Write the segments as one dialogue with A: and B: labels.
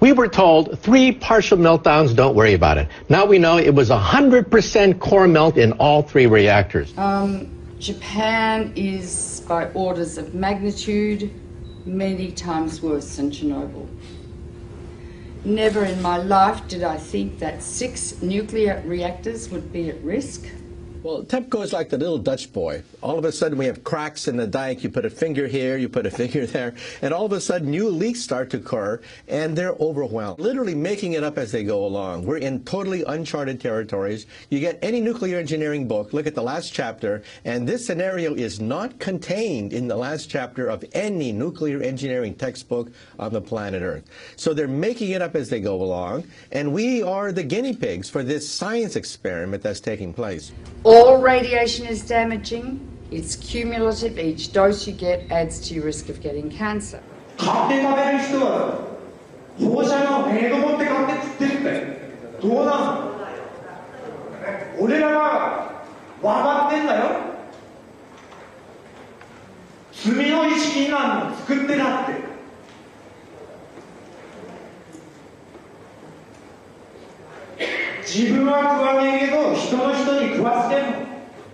A: We were told three partial meltdowns, don't worry about it. Now we know it was 100% core melt in all three reactors.
B: Um, Japan is by orders of magnitude many times worse than Chernobyl. Never in my life did I think that six nuclear reactors would be at risk.
C: Well, TEPCO is like the little Dutch boy. All of a sudden, we have cracks in the dike. You put a finger here, you put a finger there, and all of a sudden, new leaks start to occur, and they're overwhelmed. Literally making it up as they go along. We're in totally uncharted territories. You get any nuclear engineering book, look at the last chapter, and this scenario is not contained in the last chapter of any nuclear engineering textbook on the planet Earth. So they're making it up as they go along, and we are the guinea pigs for this science experiment that's taking place.
B: All radiation is damaging. It's cumulative. Each dose you get adds to your risk of getting cancer.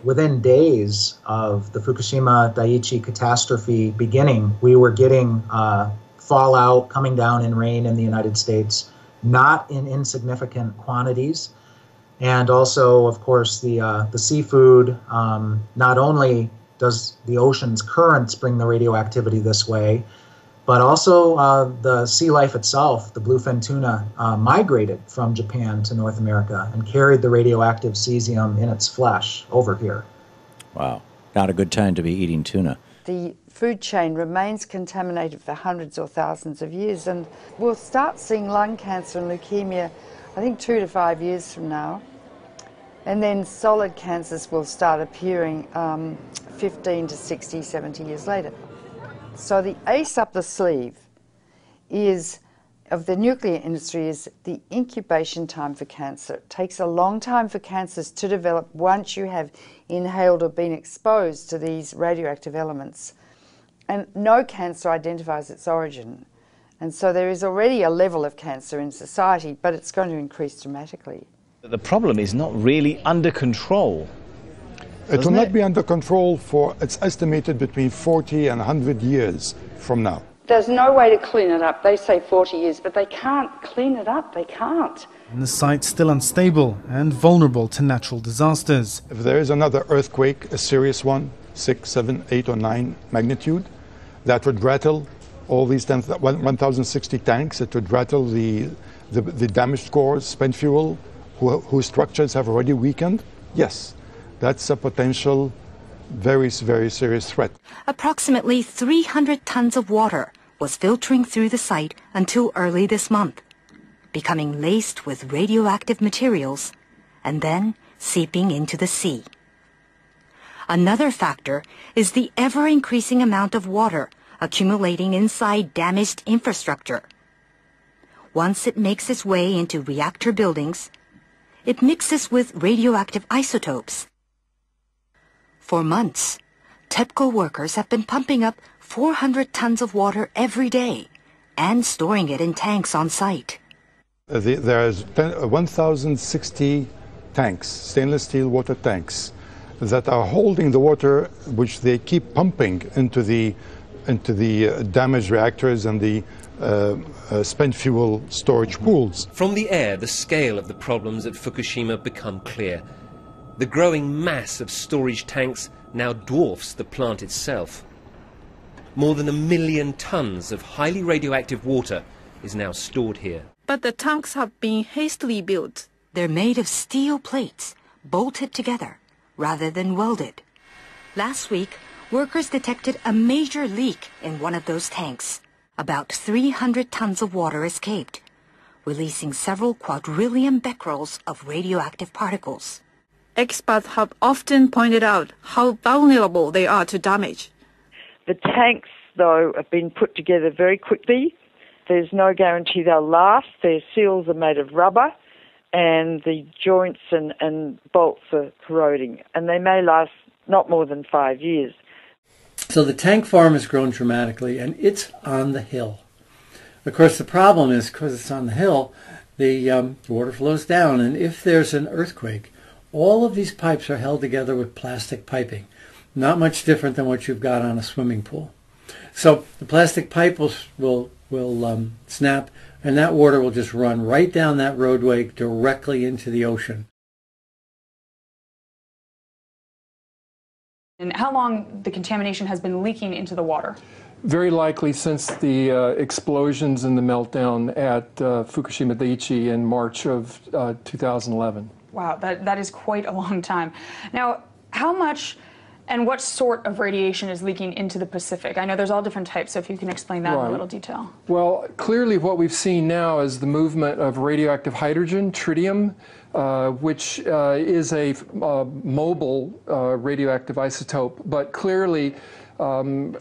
D: Within days of the Fukushima Daiichi catastrophe beginning, we were getting uh, fallout coming down in rain in the United States, not in insignificant quantities. And also, of course, the, uh, the seafood. Um, not only does the ocean's currents bring the radioactivity this way, but also uh, the sea life itself, the bluefin tuna, uh, migrated from Japan to North America and carried the radioactive cesium in its flesh over here.
E: Wow. Not a good time to be eating tuna.
B: The food chain remains contaminated for hundreds or thousands of years, and we'll start seeing lung cancer and leukemia, I think, two to five years from now. And then solid cancers will start appearing um, 15 to 60, 70 years later. So the ace up the sleeve is of the nuclear industry is the incubation time for cancer. It takes a long time for cancers to develop once you have inhaled or been exposed to these radioactive elements. And no cancer identifies its origin. And so there is already a level of cancer in society, but it's going to increase dramatically.
F: The problem is not really under control.
G: It will
F: Doesn't it?
G: be under control for, it's estimated between 40 and 100 years from now.
B: There's no way to clean it up. They say 40 years, but they can't clean it up. They can't.
H: And the site's still unstable and vulnerable to natural disasters.
G: If there is another earthquake, a serious one, six, seven, eight, or nine magnitude, that would rattle all these 10 1,060 tanks. It would rattle the, the, the damaged cores, spent fuel, who, whose structures have already weakened. Yes, that's a potential very, very serious threat.
I: Approximately 300 tons of water was filtering through the site until early this month, becoming laced with radioactive materials and then seeping into the sea. Another factor is the ever increasing amount of water accumulating inside damaged infrastructure. Once it makes its way into reactor buildings, it mixes with radioactive isotopes. For months, TEPCO workers have been pumping up 400 tons of water every day and storing it in tanks on site.
G: Uh, the, there's 10 uh, 1,060 tanks, stainless steel water tanks, that are holding the water which they keep pumping into the, into the uh, damaged reactors and the uh, uh, spent fuel storage pools.
J: From the air, the scale of the problems at Fukushima become clear. The growing mass of storage tanks now dwarfs the plant itself. More than a million tons of highly radioactive water is now stored here.
K: But the tanks have been hastily built.
I: They're made of steel plates, bolted together, rather than welded. Last week, workers detected a major leak in one of those tanks. About 300 tons of water escaped, releasing several quadrillion becquerels of radioactive particles.
K: Experts have often pointed out how vulnerable they are to damage.
L: The tanks, though, have been put together very quickly. There's no guarantee they'll last. Their seals are made of rubber, and the joints and, and bolts are corroding, and they may last not more than five years.
M: So the tank farm has grown dramatically, and it's on the hill. Of course, the problem is because it's on the hill, the um, water flows down, and if there's an earthquake, all of these pipes are held together with plastic piping, not much different than what you've got on a swimming pool. So the plastic pipe will will will um, snap, and that water will just run right down that roadway directly into the ocean.
N: And how long the contamination has been leaking into the water?
O: Very likely since the uh, explosions and the meltdown at uh, Fukushima Daiichi in March of uh, 2011.
N: Wow, that, that is quite a long time. Now, how much and what sort of radiation is leaking into the Pacific? I know there's all different types, so if you can explain that
O: right.
N: in a little detail.
O: Well, clearly what we've seen now is the movement of radioactive hydrogen, tritium, uh, which uh, is a uh, mobile uh, radioactive isotope, but clearly um,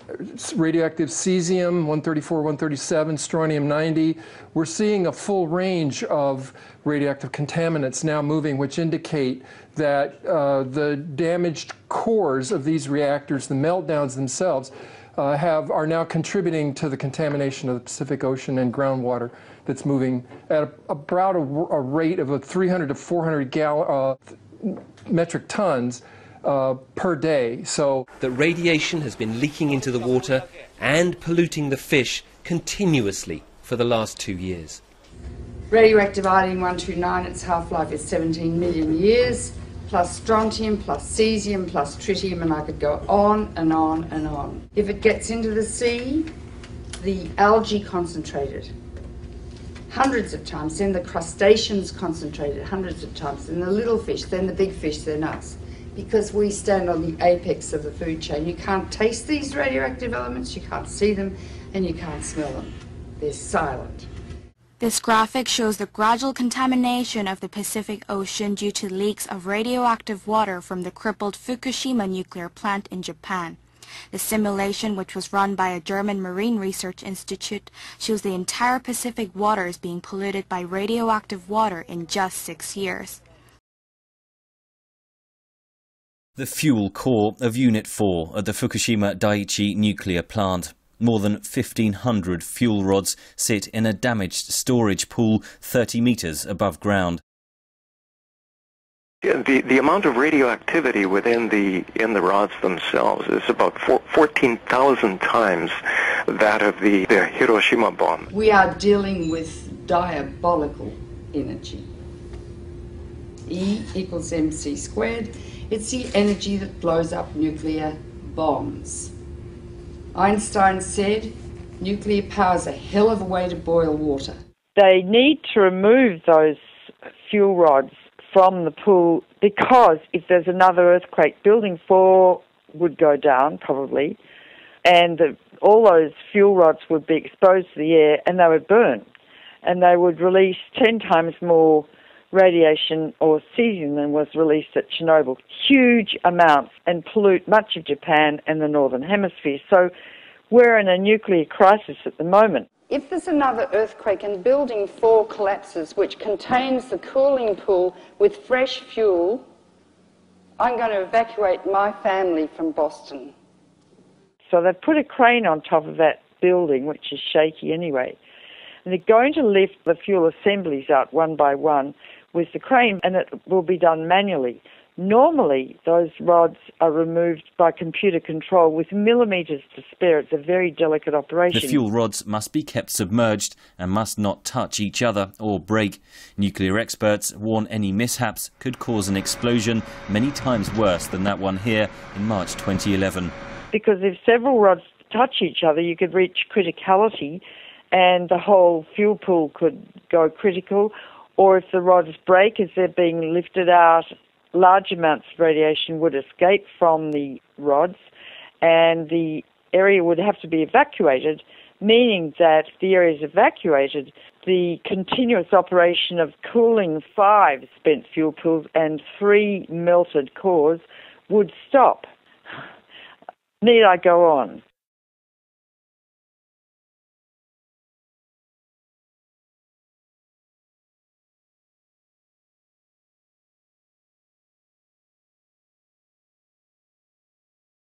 O: radioactive cesium 134, 137, strontium 90. We're seeing a full range of radioactive contaminants now moving, which indicate that uh, the damaged cores of these reactors, the meltdowns themselves, uh, have are now contributing to the contamination of the Pacific Ocean and groundwater that's moving at a, about a, a, rate of a 300 to 400 gal, uh, metric tons uh, per day. So
J: that radiation has been leaking into the water and polluting the fish continuously for the last two years.
B: Radioactive iodine-129, its half-life is 17 million years, plus strontium, plus cesium, plus tritium, and I could go on and on and on. If it gets into the sea, the algae concentrated hundreds of times, then the crustaceans concentrated hundreds of times, then the little fish, then the big fish, then us because we stand on the apex of the food chain. You can't taste these radioactive elements, you can't see them, and you can't smell them. They're silent.
P: This graphic shows the gradual contamination of the Pacific Ocean due to leaks of radioactive water from the crippled Fukushima nuclear plant in Japan. The simulation, which was run by a German Marine Research Institute, shows the entire Pacific waters being polluted by radioactive water in just six years.
Q: The fuel core of Unit 4 at the Fukushima Daiichi nuclear plant. More than 1,500 fuel rods sit in a damaged storage pool 30 metres above ground.
R: The, the amount of radioactivity within the in the rods themselves is about 14,000 times that of the, the Hiroshima bomb.
B: We are dealing with diabolical energy. E equals mc squared it's the energy that blows up nuclear bombs. Einstein said, nuclear power is a hell of a way to boil water.
L: They need to remove those fuel rods from the pool because if there's another earthquake, building four would go down probably, and the, all those fuel rods would be exposed to the air and they would burn, and they would release 10 times more radiation or cesium was released at Chernobyl. Huge amounts and pollute much of Japan and the Northern Hemisphere. So we're in a nuclear crisis at the moment.
B: If there's another earthquake and Building 4 collapses, which contains the cooling pool with fresh fuel, I'm going to evacuate my family from Boston.
L: So they've put a crane on top of that building, which is shaky anyway. And they're going to lift the fuel assemblies out one by one with the crane, and it will be done manually. Normally, those rods are removed by computer control with millimetres to spare. It's a very delicate operation.
Q: The fuel rods must be kept submerged and must not touch each other or break. Nuclear experts warn any mishaps could cause an explosion many times worse than that one here in March 2011.
L: Because if several rods touch each other, you could reach criticality and the whole fuel pool could go critical or if the rods break as they're being lifted out, large amounts of radiation would escape from the rods and the area would have to be evacuated, meaning that the area is evacuated, the continuous operation of cooling five spent fuel pools and three melted cores would stop. Need I go on?